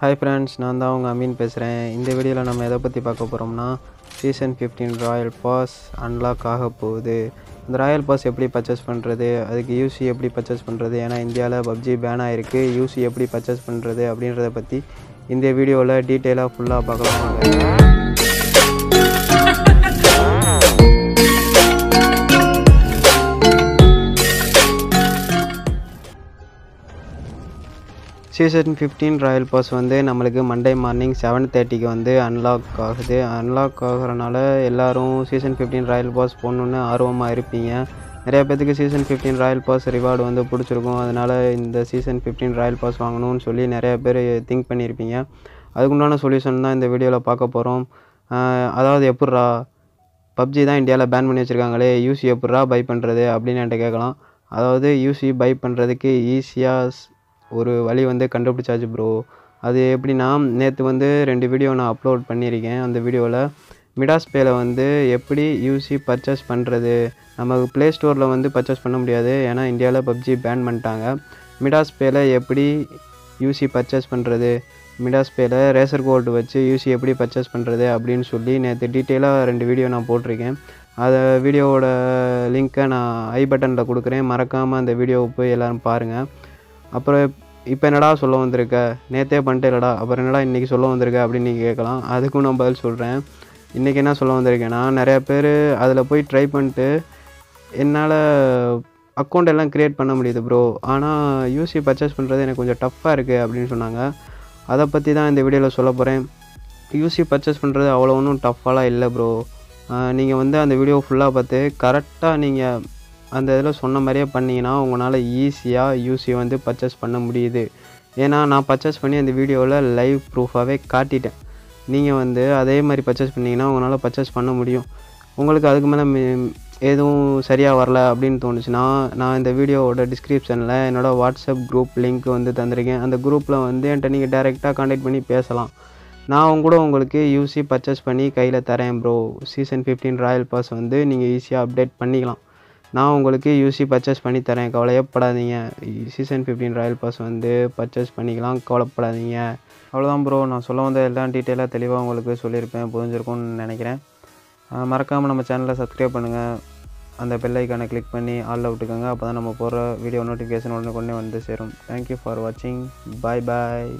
Hi friends நான் தான் உங்கள் அமீன் பேசுகிறேன் இந்த வீடியோவில் நம்ம எதை பற்றி பார்க்க போகிறோம்னா season fifteen royal pass unlock ஆக போகுது. இந்த ராயல் பாஸ் எப்படி பர்ச்சேஸ் பண்ணுறது அதுக்கு யூசி எப்படி பர்ச்சேஸ் பண்ணுறது ஏன்னா இந்தியாவில் பப்ஜி பேன் ஆகிருக்கு யூசி எப்படி பர்ச்சேஸ் பண்ணுறது அப்படின்றத பற்றி இந்த வீடியோவில் டீட்டெயிலாக ஃபுல்லாக பார்க்கலாம் சீசன் ஃபிஃப்டீன் ராயல் பாஸ் வந்து நம்மளுக்கு மண்டே மார்னிங் செவன் தேர்ட்டிக்கு வந்து அன்லாக் ஆகுது. அன்லாக் ஆகிறனால எல்லோரும் சீசன் ஃபிஃப்டீன் ராயல் பாஸ் போடணுன்னு ஆர்வமாக இருப்பீங்க. நிறைய பேத்துக்கு season fifteen royal pass reward வந்து பிடிச்சிருக்கும். அதனால் இந்த சீசன் ஃபிஃப்டீன் ராயல் பாஸ் வாங்கணும்னு சொல்லி நிறைய பேர் திங்க் பண்ணியிருப்பீங்க அதுக்குண்டான சொல்யூஷன் தான் இந்த வீடியோவில் பார்க்க போகிறோம் அதாவது எப்பட்றா? பப்ஜி தான் இந்தியாவில் பேன் பண்ணி வச்சுருக்காங்களே. யூசி எப்பட்றா பை பண்ணுறது அப்படின்னு என்கிட்ட கேட்கலாம். அதாவது யூசி பை பண்ணுறதுக்கு ஈஸியாக ஒரு வழி வந்து கண்டுபிடிச்சாச்சு ப்ரோ அது எப்படின்னா நேற்று வந்து ரெண்டு வீடியோ நான் அப்லோட் பண்ணியிருக்கேன். அந்த வீடியோவில் மிடாஸ் பேல வந்து எப்படி யூசி பர்ச்சேஸ் பண்ணுறது நமக்கு ப்ளே ஸ்டோரில் வந்து பர்ச்சேஸ் பண்ண முடியாது. ஏன்னா இந்தியாவில் பப்ஜி பேன் பண்ணிட்டாங்க. மிடாஸ் பேல எப்படி யூசி பர்ச்சேஸ் பண்ணுறது மிடாஸ் பேல ரேசர் கோல்டு வச்சு யூசி எப்படி பர்ச்சேஸ் பண்ணுறது அப்படின்னு சொல்லி நேற்று டீட்டெயிலாக ரெண்டு வீடியோ நான் போட்டிருக்கேன். அதை வீடியோவோட லிங்க்கை நான் ஐ பட்டனில் கொடுக்குறேன். மறக்காமல் அந்த வீடியோவை போய் எல்லோரும் பாருங்கள் அப்புறம் இப்போ என்னடா சொல்ல வந்திருக்க? நேற்றே பண்ணிட்டு இல்லடா. அப்புறம் என்னடா இன்றைக்கி சொல்ல வந்திருக்க அப்படின்னு நீங்கள் கேட்கலாம். அதுக்கும் நான் பதில் சொல்கிறேன் இன்றைக்கி என்ன சொல்ல வந்திருக்கேன்னா நிறையா பேர் அதில் போய் ட்ரை பண்ணிட்டு என்னால் அக்கௌண்ட் எல்லாம் க்ரியேட் பண்ண முடியுது ப்ரோ ஆனால் யூசி பர்ச்சேஸ் பண்ணுறது எனக்கு கொஞ்சம் டஃப்பாக இருக்குது அப்படின்னு சொன்னாங்க. அதை பற்றி தான் இந்த வீடியோவில் சொல்ல போகிறேன் யூசி பர்ச்சேஸ் பண்ணுறது அவ்வளோ ஒன்றும் டஃப்பாலாம் இல்லை ப்ரோ நீங்கள் வந்து அந்த வீடியோ ஃபுல்லாக பார்த்து கரெக்டாக நீங்கள் அந்த இதில் சொன்ன மாதிரியே பண்ணிங்கன்னா உங்களால் ஈஸியாக யூசி வந்து பர்ச்சேஸ் பண்ண முடியுது. ஏன்னா நான் பர்ச்சேஸ் பண்ணி அந்த வீடியோவில் லைவ் ப்ரூஃபாகவே காட்டிட்டேன். நீங்கள் வந்து அதே மாதிரி பர்ச்சேஸ் பண்ணிங்கன்னா உங்களால் பர்ச்சேஸ் பண்ண முடியும். உங்களுக்கு அதுக்கு மேலே எதுவும் சரியாக வரல அப்படின்னு தோணுச்சுன்னா நான் இந்த வீடியோவோட டிஸ்கிரிப்ஷனில் என்னோடய வாட்ஸ்அப் குரூப் லிங்க் வந்து தந்திருக்கேன். அந்த குரூப்பில் வந்து என்கிட்ட நீங்கள் டேரெக்டாக காண்டாக்ட் பண்ணி பேசலாம். நான் கூட உங்களுக்கு யூசி பர்ச்சேஸ் பண்ணி கையில் தரேன் bro season fifteen royal pass வந்து நீங்கள் ஈஸியாக அப்டேட் பண்ணிக்கலாம். நான் உங்களுக்கு யூசி பர்ச்சேஸ் பண்ணி தரேன். கவலையப்படாதீங்க. சீசன் ஃபிஃப்டீன் ராயல் பாஸ் வந்து பர்ச்சேஸ் பண்ணிக்கலாம். கவலைப்படாதீங்க. அவ்வளோதான் ப்ரோ நான் சொல்ல வந்த எல்லாம் டீட்டெயிலாக தெளிவாக உங்களுக்கு சொல்லியிருப்பேன். புரிஞ்சிருக்கும்னு நினைக்கிறேன். மறக்காமல் நம்ம சேனலை சப்ஸ்கிரைப் பண்ணுங்கள் அந்த பெல் ஐக்கானை கிளிக் பண்ணி ஆளில் விட்டுக்கோங்க அப்போ தான் நம்ம போகிற வீடியோ நோட்டிஃபிகேஷன் உடனே கொண்டே வந்து சேரும். தேங்க்யூ ஃபார் வாட்சிங் பாய் பாய்